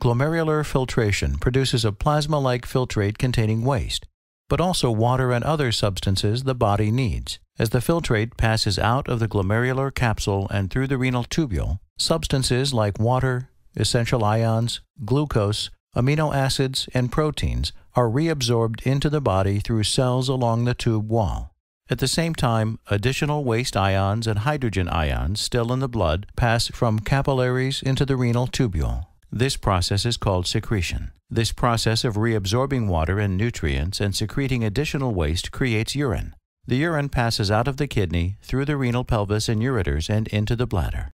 Glomerular filtration produces a plasma-like filtrate containing waste, but also water and other substances the body needs. As the filtrate passes out of the glomerular capsule and through the renal tubule, substances like water, essential ions, glucose, amino acids, and proteins are reabsorbed into the body through cells along the tube wall. At the same time, additional waste ions and hydrogen ions still in the blood pass from capillaries into the renal tubule. This process is called secretion. This process of reabsorbing water and nutrients and secreting additional waste creates urine. The urine passes out of the kidney, through the renal pelvis and ureters, and into the bladder.